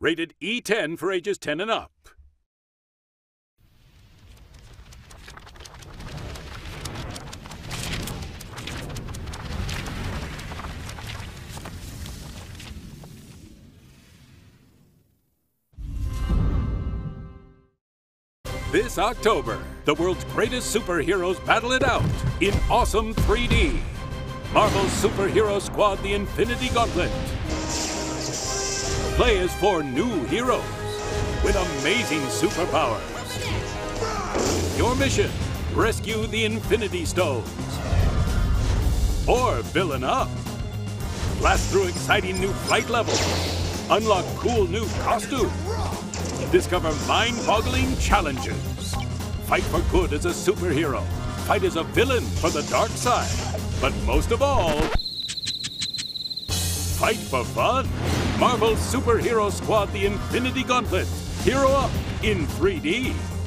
Rated E10 for ages 10 and up. This October, the world's greatest superheroes battle it out in awesome 3D. Marvel's Superhero Squad The Infinity Gauntlet. Play as four new heroes with amazing superpowers. Your mission rescue the Infinity Stones. Or villain up. Blast through exciting new flight levels. Unlock cool new costumes. Discover mind-boggling challenges. Fight for good as a superhero. Fight as a villain for the dark side. But most of all, fight for fun. Marvel Superhero Squad The Infinity Gauntlet. Hero up in 3D.